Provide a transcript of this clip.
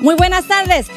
Muy buenas tardes.